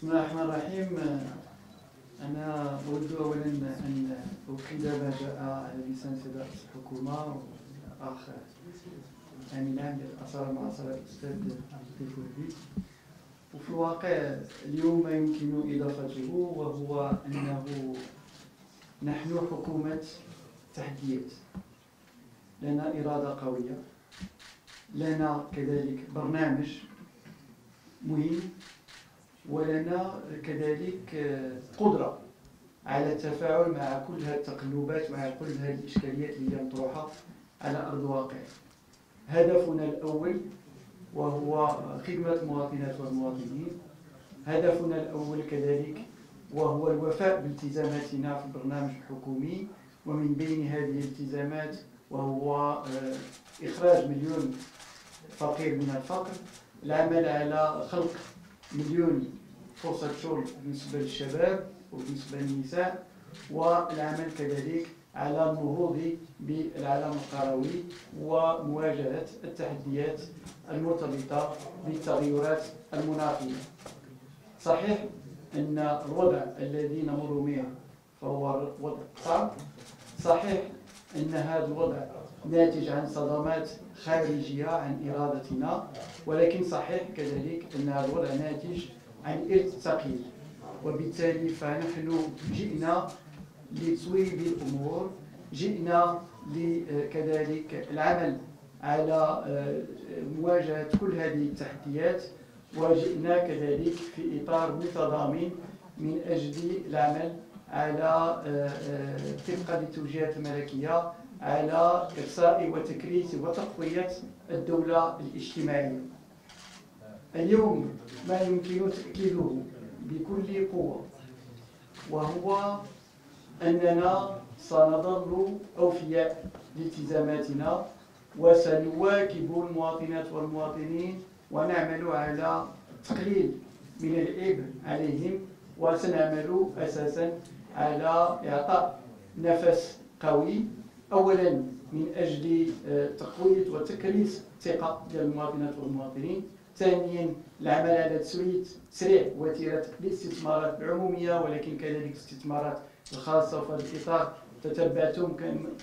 بسم الله الرحمن الرحيم. أنا أود أولا أن أكد ما جاء على لسان رئيس الحكومة والأخ أمين عام للآثار المعاصرة الأستاذ عبد اللطيف وفي الواقع اليوم ما يمكن إضافته وهو أنه نحن حكومة تحديات. لنا إرادة قوية. لنا كذلك برنامج مهم ولنا كذلك قدرة على التفاعل مع كل هذه التقلبات مع كل هذه الإشكاليات اللي هي مطروحة على أرض الواقع. هدفنا الأول وهو خدمة المواطنات والمواطنين. هدفنا الأول كذلك وهو الوفاء بالتزاماتنا في البرنامج الحكومي. ومن بين هذه الالتزامات وهو آه، إخراج مليون فقير من الفقر. العمل على خلق مليون فرصة شغل بالنسبة للشباب وبالنسبة للنساء والعمل كذلك على النهوض بالعالم القروي ومواجهة التحديات المرتبطة بالتغيرات المناخية. صحيح أن الوضع الذي نمر به فهو وضع صعب. صحيح أن هذا الوضع ناتج عن صدمات خارجية عن إرادتنا ولكن صحيح كذلك أن هذا الوضع ناتج عن إرث ثقيل وبالتالي فنحن جئنا لتصويب الأمور جئنا كذلك العمل على آه، مواجهة كل هذه التحديات وجئنا كذلك في إطار متضامن من أجل العمل على آه، آه، طبقا للتوجيهات الملكية على إرساء وتكريس وتقوية الدولة الاجتماعية. اليوم ما يمكن تأكيده بكل قوة وهو أننا سنظل أوفياء لالتزاماتنا وسنواكب المواطنات والمواطنين ونعمل على تقليل من العبء عليهم وسنعمل أساسا على إعطاء نفس قوي أولا من أجل آه، تقوية وتكريس الثقة ديال المواطنات والمواطنين ثانيا العمل على تسريع وتيرة الاستثمارات العموميه ولكن كذلك الاستثمارات الخاصة في هذا الإطار. تتبعتم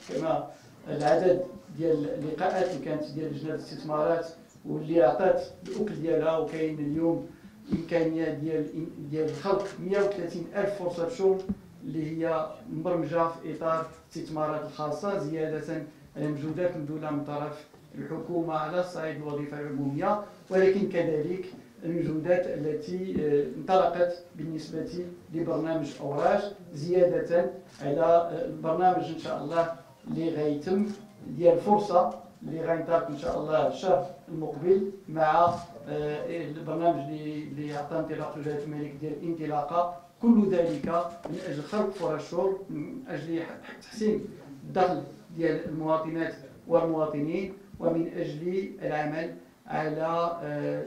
كما العدد ديال اللقاءات اللي كانت ديال لجنة الاستثمارات واللي عطات الأكل ديالها وكاين اليوم إمكانية ديال ديال خلق 130 ألف فرصة شغل اللي هي مبرمجة في إطار الاستثمارات الخاصة زيادة على مجهودات مبذولة من طرف الحكومة على الصعيد الوظيفة العمومية ولكن كذلك المجهودات التي آه، انطلقت بالنسبة لبرنامج أوراج زيادة على آه، البرنامج إن شاء الله اللي غيتم ديال فرصه اللي غينطلق إن شاء الله الشهر المقبل مع آه، البرنامج اللي عطى انطلاق ولايه الملك ديال الانطلاقة. كل ذلك من أجل خلق فرص شغل من أجل تحسين الدخل ديال المواطنات والمواطنين. ومن أجل العمل على آه،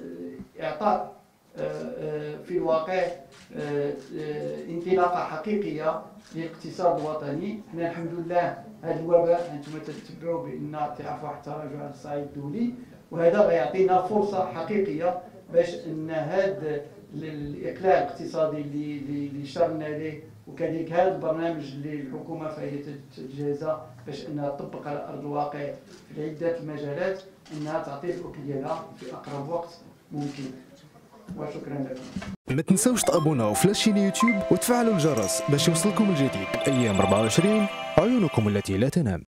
إعطاء آه، آه، في الواقع انطلاقة حقيقية للاقتصاد الوطني حنا الحمد لله هذا الوباء أنتم تتبعوا بأن تعرفوا التراجع على الصعيد الدولي وهذا غيعطينا فرصة حقيقية باش إن هذا الاقلاع الاقتصادي اللي اللي اشتغلنا عليه وكذلك هذا البرنامج اللي الحكومة فهي تتجهز باش إنها تطبق على أرض الواقع في عدة المجالات إنها تعطي الأكل ديالها في أقرب وقت ممكن. وشكرا لكم. ما تنسوش تابوناو في لاشين يوتيوب وتفعلوا الجرس باش يوصلكم الجديد أيام 24 عيونكم التي لا تنام.